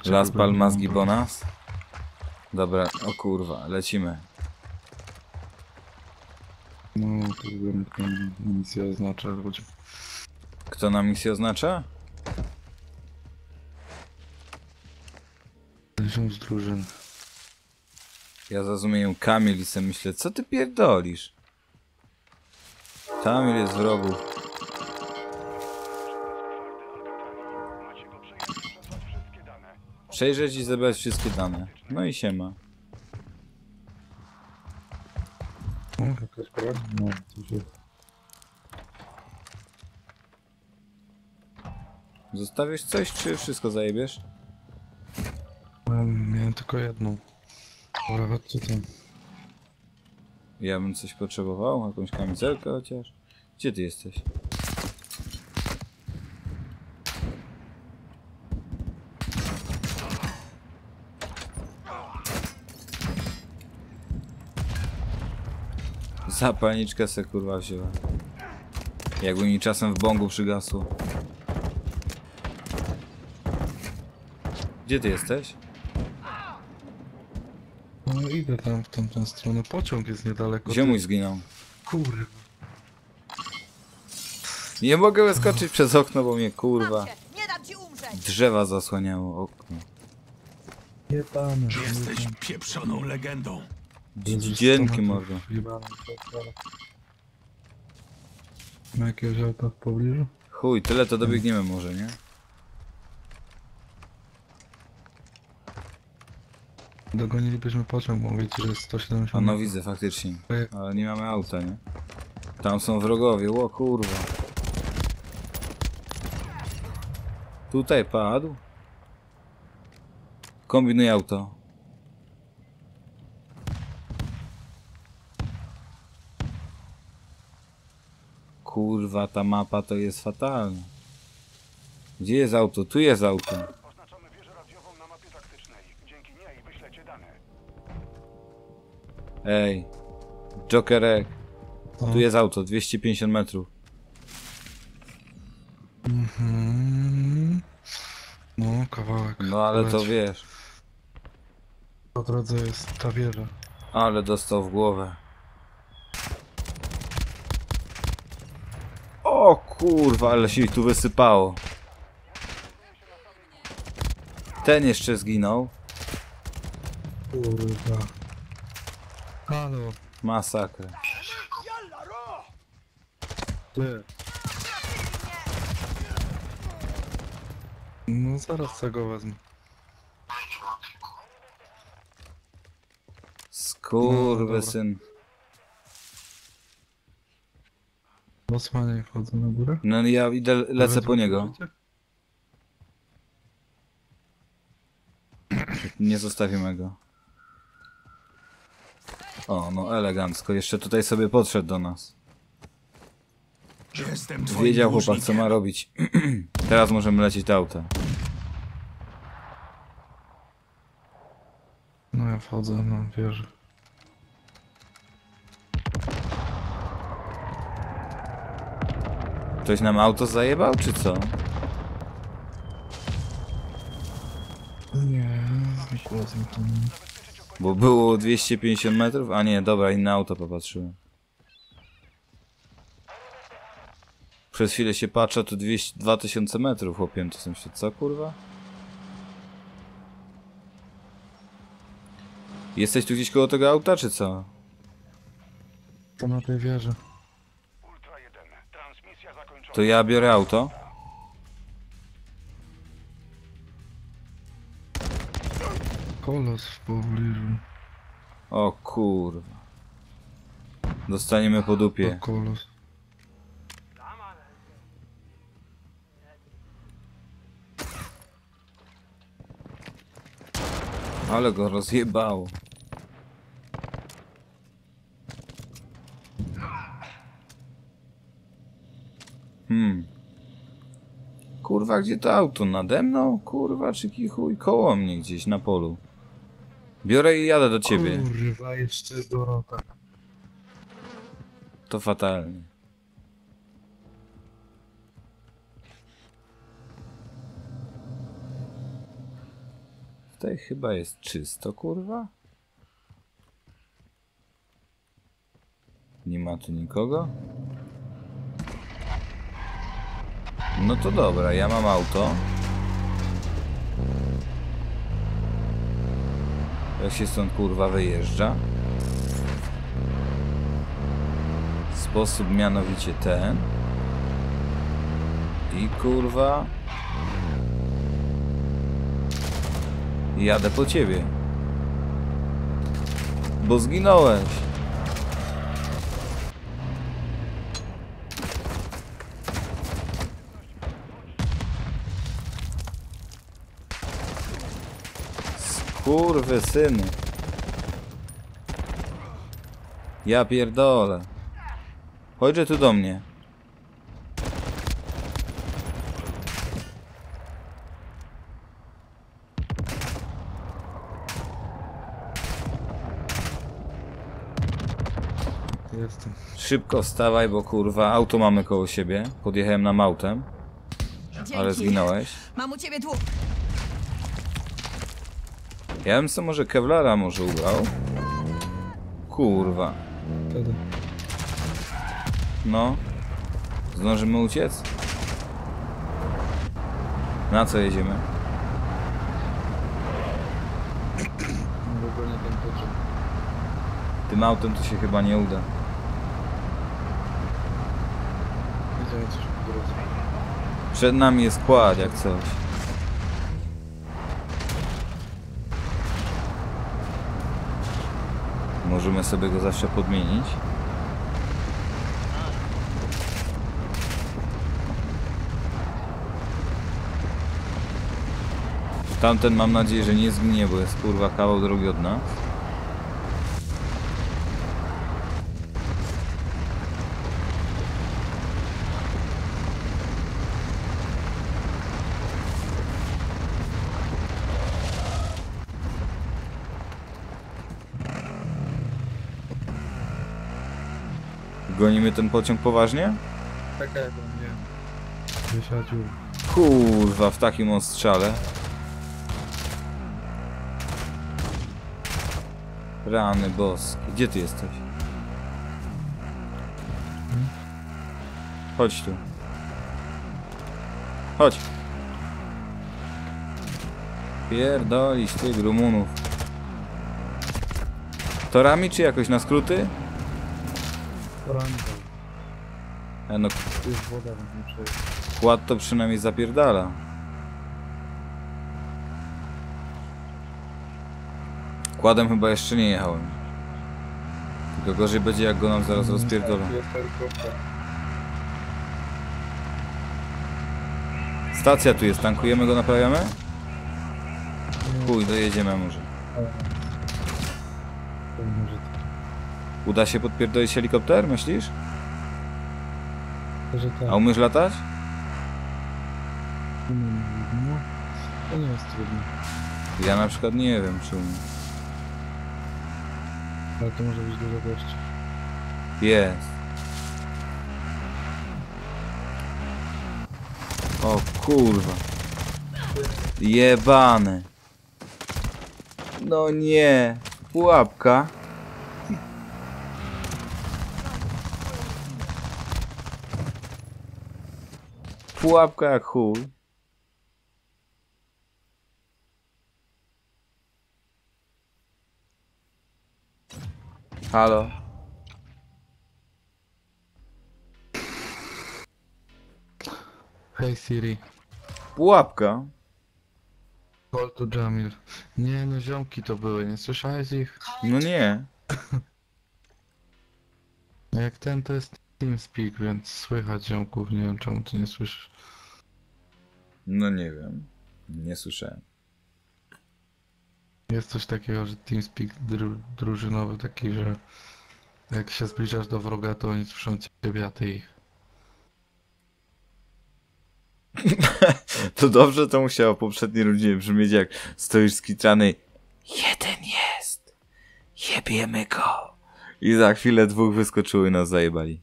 chodźcie. Las Palmas mam Gibonas. Dobra, o kurwa, lecimy. No, to jak tam misja oznacza, chodzi. Kto na misję oznacza? Tysiąc drużyn. Ja zrozumiem Kamil i sobie myślę, co ty pierdolisz? Kamil jest w Przejrzeć i zebrać wszystkie dane. No i jakaś prawda? No, coś jest. Zostawisz coś, czy wszystko zajebiesz? Miałem, miałem tylko jedną. Dobra, chodźcie tam. Ja bym coś potrzebował, jakąś kamizelkę chociaż. Gdzie ty jesteś? Zapalniczkę se kurwa wzięła. Jakby mi czasem w bongu przygasło. Gdzie ty jesteś? No idę tam w tamtą stronę. Pociąg jest niedaleko. Gdzie mój zginął? Kurwa. Nie mogę wyskoczyć przez okno, bo mnie kurwa Mam cię! Nie dam ci umrzeć! drzewa zasłaniało okno. Jebany. Jesteś pieprzoną legendą. Dzięki. Jebany. Ma jakiegoś auta w pobliżu? Chuj, tyle to dobiegniemy może, nie? Dogonilibyśmy pociąg, bo wiecie, że jest 170 A no widzę faktycznie. Ale nie mamy auta, nie? Tam są wrogowie, ło kurwa. Tutaj padł. Kombinuj auto. Kurwa, ta mapa to jest fatalna. Gdzie jest auto? Tu jest auto. Oznaczamy wieżę radiową na mapie taktycznej. Dzięki niej wyślecie dane. Ej. Jokerek. Tu jest auto, 250 metrów. Mhm. No, kawałek. No ale to wiesz. Po drodze jest ta wieża. Ale dostał w głowę. O kurwa, ale się tu wysypało. Ten jeszcze zginął. Kurwa. Halo. Masakra. Ty. No zaraz tego wezmę. Skurwysyn. W Osmanie wchodzę na górę. No ja idę, lecę po niego. Nie zostawimy go. O, no elegancko. Jeszcze tutaj sobie podszedł do nas. Jestem twoim Wiedział chłopak co ma robić. Teraz możemy lecieć do auta. No ja wchodzę na wieżę. Ktoś nam auto zajebał, czy co? Nie, mi to nie. Bo było 250 metrów? A nie, dobra, inne auto popatrzyłem. Przez chwilę się patrzę, to 200, 2000 metrów, chłopiem, to są się, co kurwa? Jesteś tu gdzieś koło tego auta, czy co? To na tej wieży. To ja biorę auto. Kolos w pobliżu. O kurwa. Dostaniemy po To dupie. kolos. Ale go rozjebało. Hmm. Kurwa, gdzie to auto? Nade mną? Kurwa, czy kichuj? Koło mnie gdzieś na polu. Biorę i jadę do ciebie. Kurwa, jeszcze Dorota. To fatalnie. Tutaj chyba jest czysto, kurwa. Nie ma tu nikogo. No to dobra, ja mam auto. Jak się stąd kurwa wyjeżdża? Sposób mianowicie ten. I kurwa. Jadę po ciebie. Bo zginąłeś. Skurwy syny. Ja pierdolę. Chodźże tu do mnie. Jestem. Szybko wstawaj, bo kurwa auto mamy koło siebie. Podjechałem nam autem, Dzięki. ale zginąłeś. Mam u ciebie dług. Ja bym sobie może Kevlara może ubrał. Kurwa. Wtedy. No. Zdążymy uciec? Na co jedziemy? W ogóle nie ten pociąg. Tym autem to się chyba nie uda. Widziałem coś po drodze. Przed nami jest kład jak coś. Możemy sobie go zawsze podmienić. Tamten mam nadzieję, że nie zginie, bo jest kurwa kawał drogi od nas. Gonimy ten pociąg poważnie? On nie. Wysadził. Kurwa, w takim ostrzale. Rany boskie. Gdzie ty jesteś? Chodź tu. Chodź. Pierdolisz tych Rumunów. Torami czy jakoś na skróty? Ranka. E, no, Tu jest woda, więc nie przejdzie. kład to przynajmniej zapierdala. Kładem chyba jeszcze nie jechałem. Tylko gorzej będzie jak go nam zaraz rozpierdolą. Tu jest helikopter. Stacja tu jest, tankujemy go, naprawiamy? Chuj, dojedziemy może. Pewnie, że tak. Uda się podpierdolić helikopter, myślisz? Że tak. A umiesz latać? Umiem, No. To nie jest trudne. Ja na przykład nie wiem, czy umiem. Ale to może być dużo gości. Jest. O kurwa. Jebany. No nie. Pułapka. Pułapka jak chuj. Halo. Hej Siri. Pułapka. Call to Jamil. Nie no, ziomki to były, nie słyszałeś ich? No nie. A Jak ten to jest TeamSpeak, więc słychać ziomków, nie wiem czemu ty nie słyszysz. No nie wiem. Nie słyszałem. Jest coś takiego, że TeamSpeak dru drużynowy taki, że jak się zbliżasz do wroga, to oni słyszą ciebie, a ty ich. To dobrze to musiało poprzedniej rundzie brzmieć jak stoisz skitrany. Jeden jest. Jebiemy go. I za chwilę dwóch wyskoczyły i nas zajebali.